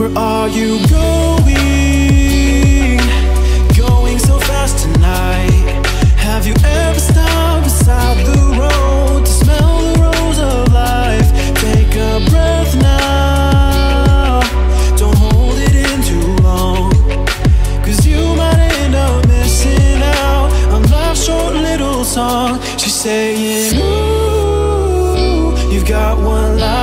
you going? Going so fast tonight. Have you ever stopped beside the road to smell the rose of life? Take a breath now. Don't hold it in too long. Cause you might end up missing out on life's short little song. She's saying, Ooh, you've got one life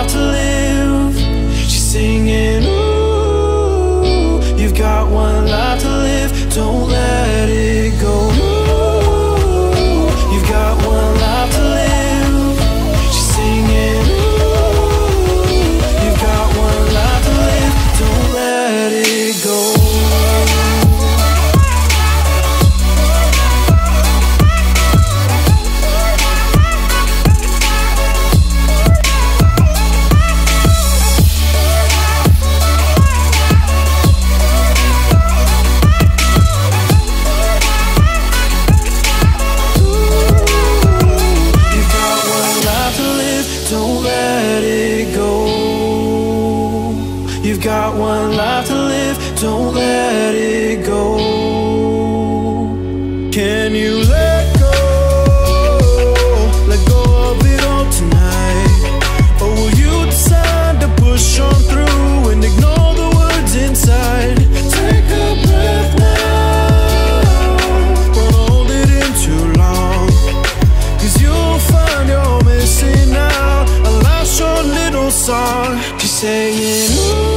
got one life to live, don't let it go. Can you let go? Let go of it all tonight. Or will you decide to push on through and ignore the words inside? Take a breath now. Don't hold it in too long. Cause you'll find you're missing out a last short little song. She's saying, Ooh,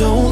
Don't